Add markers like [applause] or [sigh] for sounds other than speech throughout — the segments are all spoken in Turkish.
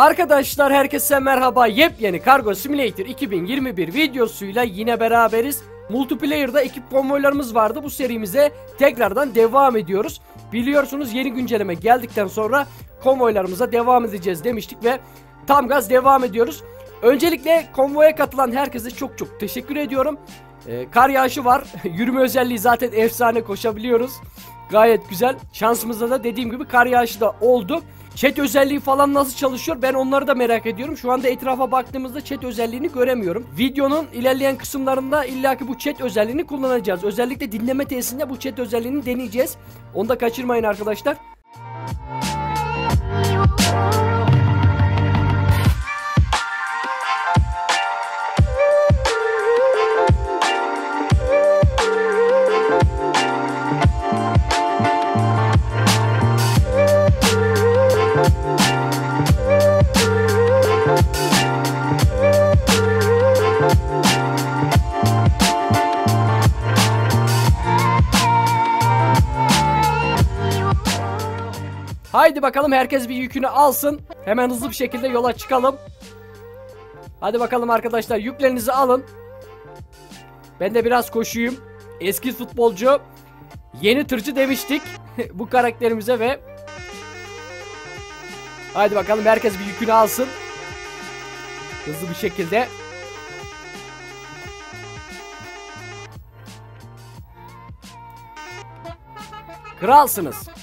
Arkadaşlar herkese merhaba. Yepyeni Cargo Simulator 2021 videosuyla yine beraberiz. Multiplayer'da ekip konvoylarımız vardı. Bu serimize tekrardan devam ediyoruz. Biliyorsunuz yeni güncelleme geldikten sonra konvoylarımıza devam edeceğiz demiştik ve tam gaz devam ediyoruz. Öncelikle konvoya katılan herkese çok çok teşekkür ediyorum. Ee, kar yağışı var. [laughs] Yürüme özelliği zaten efsane koşabiliyoruz. Gayet güzel. Şansımızda da dediğim gibi kar yağışı da oldu. Chat özelliği falan nasıl çalışıyor ben onları da merak ediyorum. Şu anda etrafa baktığımızda chat özelliğini göremiyorum. Videonun ilerleyen kısımlarında illaki bu chat özelliğini kullanacağız. Özellikle dinleme tesisinde bu chat özelliğini deneyeceğiz. Onu da kaçırmayın arkadaşlar. Haydi bakalım herkes bir yükünü alsın. Hemen hızlı bir şekilde yola çıkalım. Hadi bakalım arkadaşlar yüklerinizi alın. Ben de biraz koşuyum. Eski futbolcu. Yeni tırcı demiştik. [laughs] Bu karakterimize ve Haydi bakalım herkes bir yükünü alsın. Hızlı bir şekilde. Kralsınız.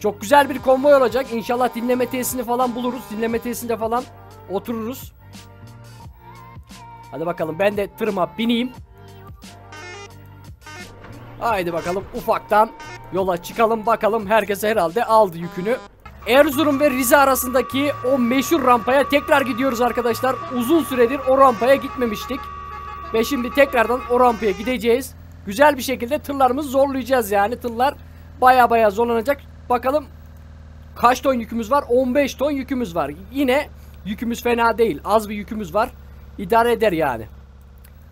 Çok güzel bir konvoy olacak. İnşallah dinleme tesisini falan buluruz. Dinleme tesisinde falan otururuz. Hadi bakalım ben de tırıma bineyim. Haydi bakalım ufaktan yola çıkalım bakalım. Herkes herhalde aldı yükünü. Erzurum ve Rize arasındaki o meşhur rampaya tekrar gidiyoruz arkadaşlar. Uzun süredir o rampaya gitmemiştik. Ve şimdi tekrardan o rampaya gideceğiz. Güzel bir şekilde tırlarımızı zorlayacağız yani. Tırlar baya baya zorlanacak. Bakalım kaç ton yükümüz var? 15 ton yükümüz var. Yine yükümüz fena değil. Az bir yükümüz var. İdare eder yani.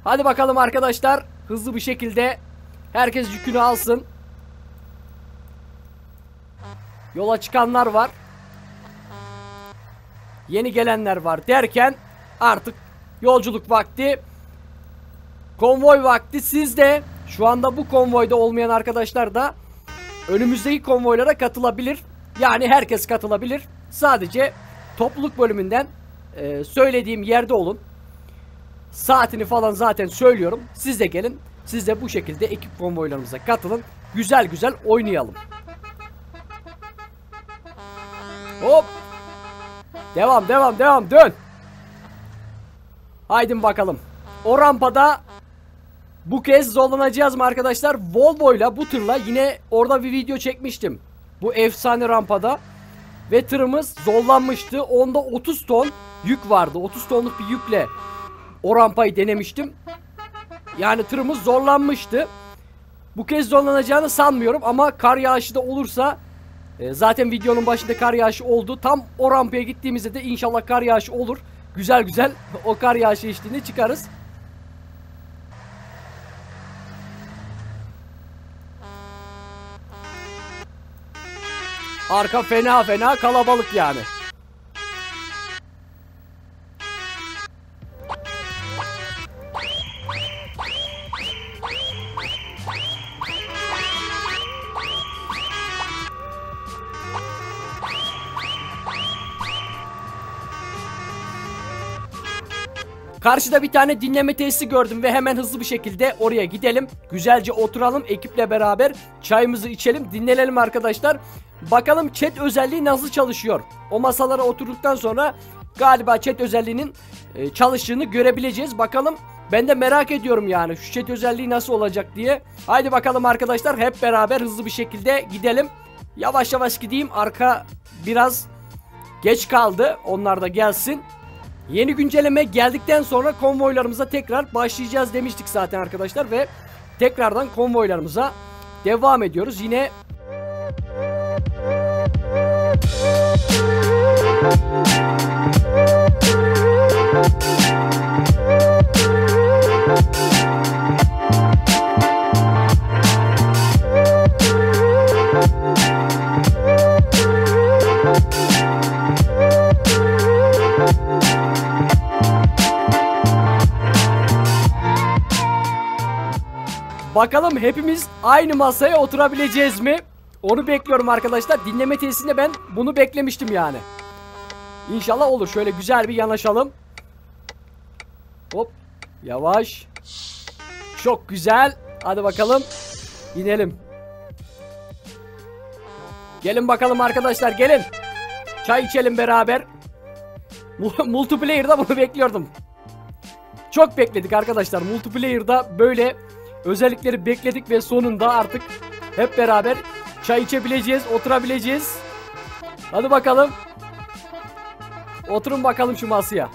Hadi bakalım arkadaşlar. Hızlı bir şekilde herkes yükünü alsın. Yola çıkanlar var. Yeni gelenler var derken artık yolculuk vakti. Konvoy vakti sizde. Şu anda bu konvoyda olmayan arkadaşlar da önümüzdeki konvoylara katılabilir. Yani herkes katılabilir. Sadece topluluk bölümünden e, söylediğim yerde olun. Saatini falan zaten söylüyorum. Siz de gelin. Siz de bu şekilde ekip konvoylarımıza katılın. Güzel güzel oynayalım. Hop. Devam devam devam dön. Haydi bakalım. O rampada bu kez zorlanacağız mı arkadaşlar? Volvo ile bu tırla yine orada bir video çekmiştim. Bu efsane rampada. Ve tırımız zorlanmıştı. Onda 30 ton yük vardı. 30 tonluk bir yükle o rampayı denemiştim. Yani tırımız zorlanmıştı. Bu kez zorlanacağını sanmıyorum ama kar yağışı da olursa e, zaten videonun başında kar yağışı oldu. Tam o rampaya gittiğimizde de inşallah kar yağışı olur. Güzel güzel [laughs] o kar yağışı eşliğinde çıkarız. Arka fena fena kalabalık yani. Karşıda bir tane dinleme tesisi gördüm ve hemen hızlı bir şekilde oraya gidelim. Güzelce oturalım ekiple beraber çayımızı içelim dinlenelim arkadaşlar. Bakalım chat özelliği nasıl çalışıyor. O masalara oturduktan sonra galiba chat özelliğinin e, çalıştığını görebileceğiz. Bakalım ben de merak ediyorum yani şu chat özelliği nasıl olacak diye. Haydi bakalım arkadaşlar hep beraber hızlı bir şekilde gidelim. Yavaş yavaş gideyim arka biraz geç kaldı onlar da gelsin. Yeni güncelleme geldikten sonra konvoylarımıza tekrar başlayacağız demiştik zaten arkadaşlar ve tekrardan konvoylarımıza devam ediyoruz. Yine Bakalım hepimiz aynı masaya oturabileceğiz mi? Onu bekliyorum arkadaşlar. Dinleme tesisinde ben bunu beklemiştim yani. İnşallah olur. Şöyle güzel bir yanaşalım. Hop. Yavaş. Çok güzel. Hadi bakalım. İnelim. Gelin bakalım arkadaşlar gelin. Çay içelim beraber. Mu- Multiplayer'da bunu bekliyordum. Çok bekledik arkadaşlar. Multiplayer'da böyle özellikleri bekledik ve sonunda artık hep beraber çay içebileceğiz, oturabileceğiz. Hadi bakalım. Oturun bakalım şu masaya.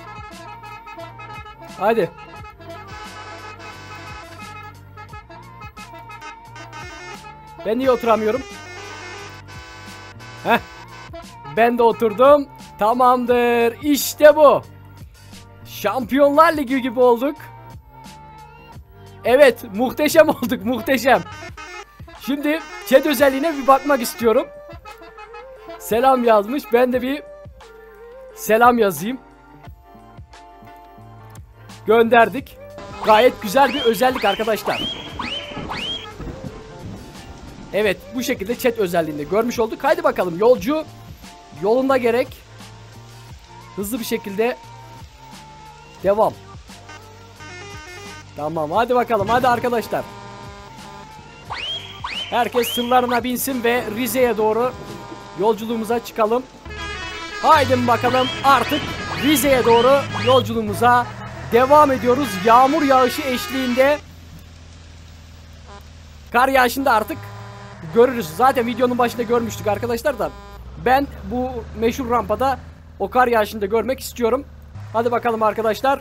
Hadi. Ben niye oturamıyorum? Heh. Ben de oturdum. Tamamdır. İşte bu. Şampiyonlar Ligi gibi olduk. Evet, muhteşem [laughs] olduk, muhteşem. Şimdi chat özelliğine bir bakmak istiyorum. Selam yazmış. Ben de bir selam yazayım. Gönderdik. Gayet güzel bir özellik arkadaşlar. Evet bu şekilde chat özelliğinde görmüş olduk. Haydi bakalım yolcu yolunda gerek. Hızlı bir şekilde devam. Tamam hadi bakalım hadi arkadaşlar. Herkes tırlarına binsin ve Rize'ye doğru yolculuğumuza çıkalım. Haydi bakalım artık Rize'ye doğru yolculuğumuza devam ediyoruz. Yağmur yağışı eşliğinde kar yağışında artık görürüz. Zaten videonun başında görmüştük arkadaşlar da. Ben bu meşhur rampada o kar yağışında görmek istiyorum. Hadi bakalım arkadaşlar.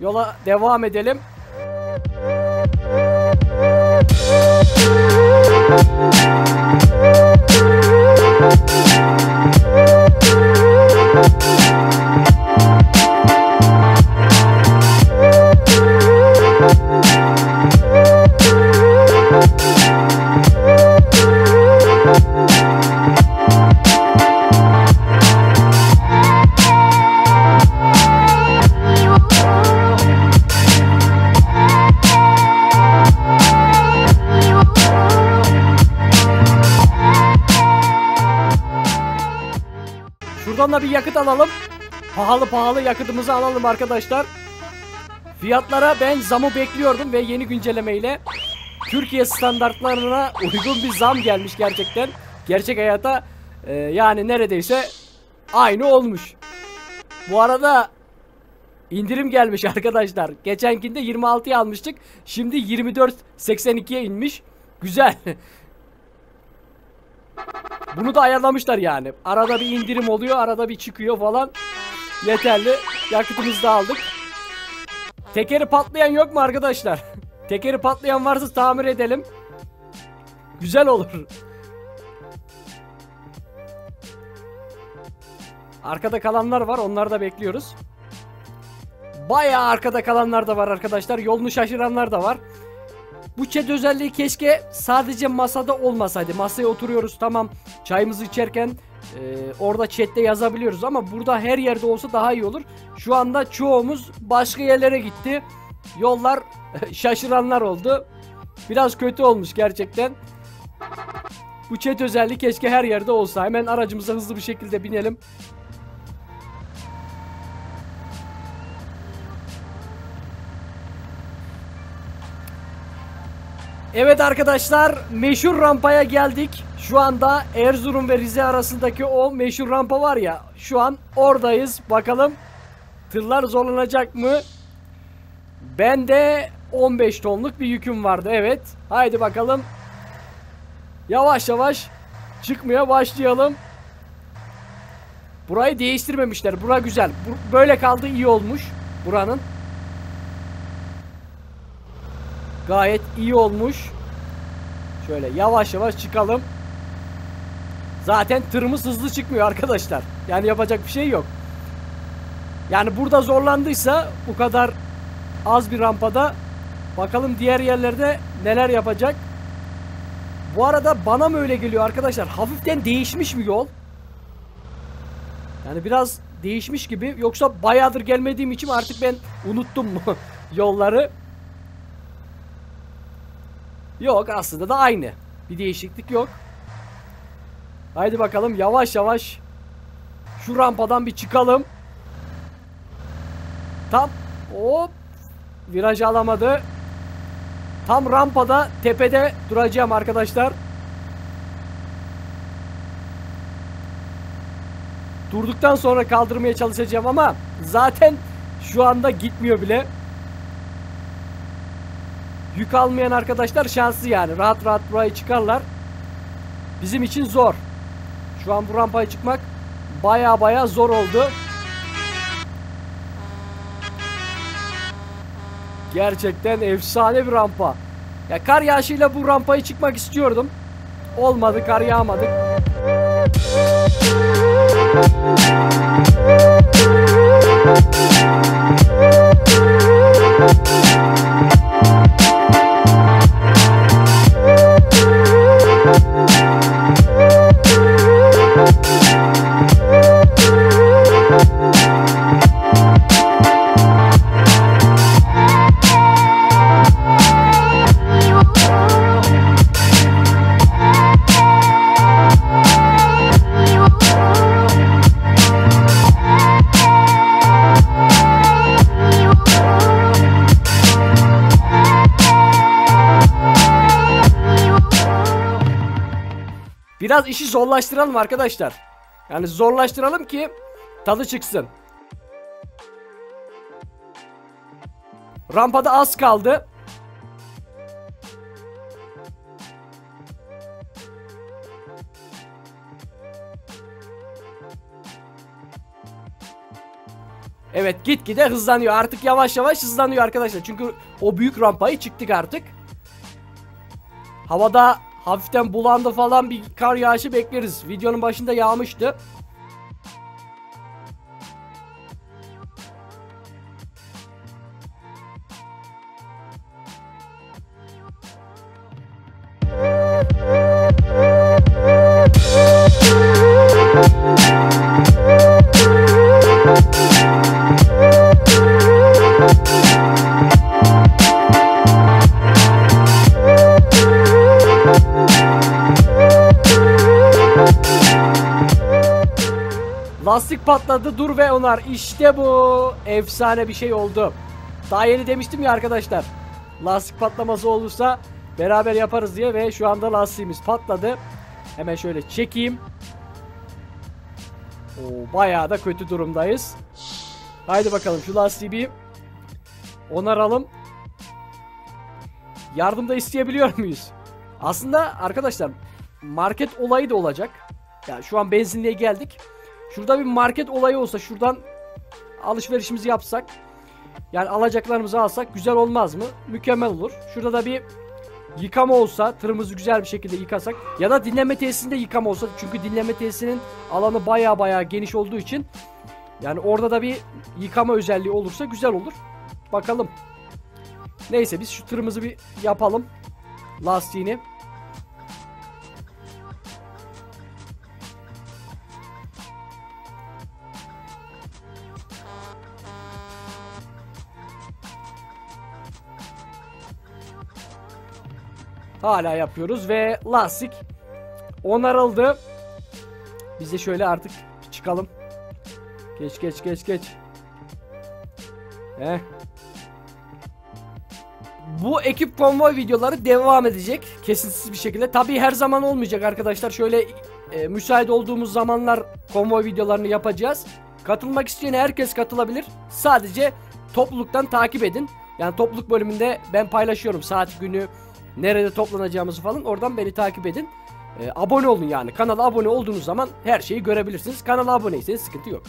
Yola devam edelim. Thank Şuradan da bir yakıt alalım. Pahalı pahalı yakıtımızı alalım arkadaşlar. Fiyatlara ben zamı bekliyordum ve yeni güncellemeyle Türkiye standartlarına uygun bir zam gelmiş gerçekten. Gerçek hayata e, yani neredeyse aynı olmuş. Bu arada indirim gelmiş [laughs] arkadaşlar. Geçenkinde 26'ya almıştık. Şimdi 24.82'ye inmiş. Güzel. Bunu da ayarlamışlar yani. Arada bir indirim oluyor, arada bir çıkıyor falan. Yeterli. Yakıtımızı da aldık. Tekeri patlayan yok mu arkadaşlar? [laughs] Tekeri patlayan varsa tamir edelim. Güzel olur. Arkada kalanlar var, onları da bekliyoruz. Bayağı arkada kalanlar da var arkadaşlar. Yolunu şaşıranlar da var. Bu chat özelliği keşke sadece masada olmasaydı. Masaya oturuyoruz tamam çayımızı içerken e, orada chatte yazabiliyoruz ama burada her yerde olsa daha iyi olur. Şu anda çoğumuz başka yerlere gitti. Yollar [laughs] şaşıranlar oldu. Biraz kötü olmuş gerçekten. Bu chat özelliği keşke her yerde olsa. Hemen aracımıza hızlı bir şekilde binelim. Evet arkadaşlar meşhur rampaya geldik. Şu anda Erzurum ve Rize arasındaki o meşhur rampa var ya. Şu an oradayız. Bakalım tırlar zorlanacak mı? Bende 15 tonluk bir yüküm vardı. Evet. Haydi bakalım. Yavaş yavaş çıkmaya başlayalım. Burayı değiştirmemişler. Bura güzel. Bu- Böyle kaldı iyi olmuş. Buranın. Gayet iyi olmuş. Şöyle yavaş yavaş çıkalım. Zaten tırımız hızlı çıkmıyor arkadaşlar. Yani yapacak bir şey yok. Yani burada zorlandıysa bu kadar az bir rampada bakalım diğer yerlerde neler yapacak. Bu arada bana mı öyle geliyor arkadaşlar? Hafiften değişmiş mi yol? Yani biraz değişmiş gibi yoksa bayağıdır gelmediğim için artık ben unuttum [laughs] yolları. Yok aslında da aynı. Bir değişiklik yok. Haydi bakalım yavaş yavaş şu rampadan bir çıkalım. Tam hop viraj alamadı. Tam rampada tepede duracağım arkadaşlar. Durduktan sonra kaldırmaya çalışacağım ama zaten şu anda gitmiyor bile. Yük almayan arkadaşlar şanslı yani. Rahat rahat burayı çıkarlar. Bizim için zor. Şu an bu rampaya çıkmak baya baya zor oldu. Gerçekten efsane bir rampa. Ya kar yağışıyla bu rampayı çıkmak istiyordum. Olmadı kar yağmadı. Biraz işi zorlaştıralım arkadaşlar. Yani zorlaştıralım ki tadı çıksın. Rampada az kaldı. Evet gitgide hızlanıyor. Artık yavaş yavaş hızlanıyor arkadaşlar. Çünkü o büyük rampayı çıktık artık. Havada hafiften bulandı falan bir kar yağışı bekleriz. Videonun başında yağmıştı. Lastik patladı dur ve onar. İşte bu. Efsane bir şey oldu. Daha yeni demiştim ya arkadaşlar. Lastik patlaması olursa beraber yaparız diye ve şu anda lastiğimiz patladı. Hemen şöyle çekeyim. Oo, bayağı da kötü durumdayız. Haydi bakalım şu lastiği bir onaralım. Yardım da isteyebiliyor muyuz? Aslında arkadaşlar market olayı da olacak. Ya şu an benzinliğe geldik. Şurada bir market olayı olsa şuradan alışverişimizi yapsak yani alacaklarımızı alsak güzel olmaz mı? Mükemmel olur. Şurada da bir yıkama olsa tırımızı güzel bir şekilde yıkasak ya da dinleme tesisinde yıkama olsa çünkü dinleme tesisinin alanı baya baya geniş olduğu için yani orada da bir yıkama özelliği olursa güzel olur. Bakalım. Neyse biz şu tırımızı bir yapalım. Lastiğini. Hala yapıyoruz ve lastik onarıldı. Biz de şöyle artık çıkalım. Geç geç geç geç. Heh. Bu ekip konvoy videoları devam edecek. Kesintisiz bir şekilde. Tabii her zaman olmayacak arkadaşlar. Şöyle e, müsait olduğumuz zamanlar konvoy videolarını yapacağız. Katılmak isteyen herkes katılabilir. Sadece topluluktan takip edin. Yani topluluk bölümünde ben paylaşıyorum saat günü nerede toplanacağımızı falan. Oradan beni takip edin. E, abone olun yani. Kanala abone olduğunuz zaman her şeyi görebilirsiniz. Kanala aboneyseniz sıkıntı yok.